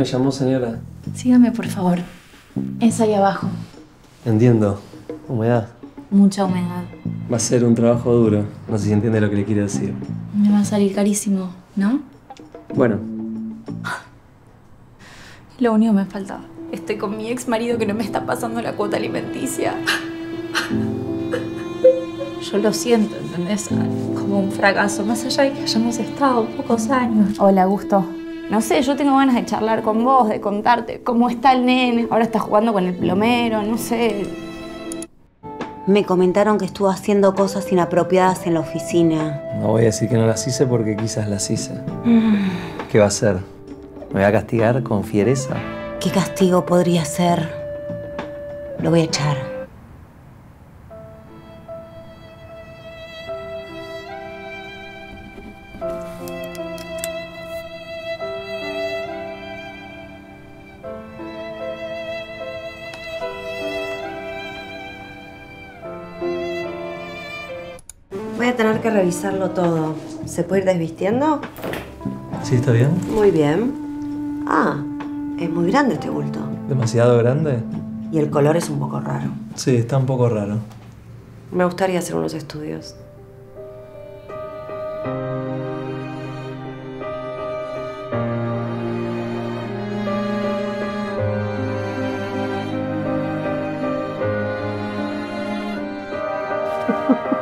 ¿Me llamó señora? Sígame, por favor. Es ahí abajo. Entiendo. Humedad. Mucha humedad. Va a ser un trabajo duro. No sé si entiende lo que le quiero decir. Me va a salir carísimo, ¿no? Bueno, Lo único que me faltaba. Estoy con mi ex marido que no me está pasando la cuota alimenticia. Yo lo siento, ¿entendés? Como un fracaso, más allá de que hayamos estado pocos años. Hola, Gusto. No sé, yo tengo ganas de charlar con vos, de contarte cómo está el nene. Ahora está jugando con el plomero, no sé. Me comentaron que estuvo haciendo cosas inapropiadas en la oficina. no voy a decir que no las hice porque quizás las hice. ¿Qué va a hacer? ¿Me va a castigar con fiereza? ¿Qué castigo podría ser? Lo voy a echar. Voy a tener que revisarlo todo. ¿Se puede ir desvistiendo? Sí, está bien. Muy bien. Ah, es muy grande este bulto. ¿Demasiado grande? Y el color es un poco raro. Sí, está un poco raro. Me gustaría hacer unos estudios.